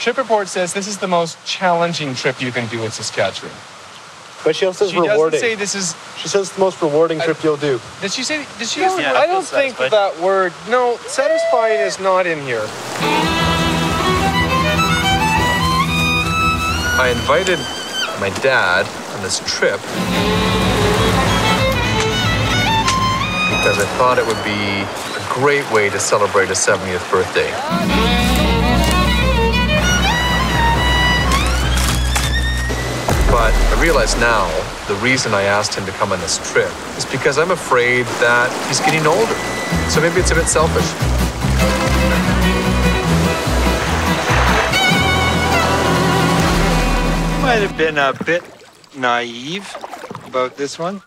trip report says this is the most challenging trip you can do in Saskatchewan. But she also says She doesn't say this is. she says it's the most rewarding trip you'll do. Did she say? Did she Yeah, use the yeah, word? I I don't think that satisfied. that word. No, satisfying is not in here. I invited my dad on this trip because I thought it would be a great way to celebrate his 70th birthday. Realize now the reason I asked him to come on this trip is because I'm afraid that he's getting older. So maybe it's a bit selfish. Might have been a bit naive about this one.